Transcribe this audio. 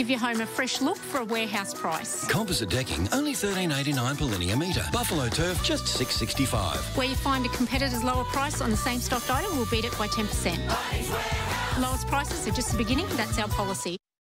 Give your home a fresh look for a warehouse price. Composite decking only thirteen eighty nine per linear metre. Buffalo turf just six sixty five. Where you find a competitor's lower price on the same stocked item, we'll beat it by 10%. Lowest prices are just the beginning. That's our policy.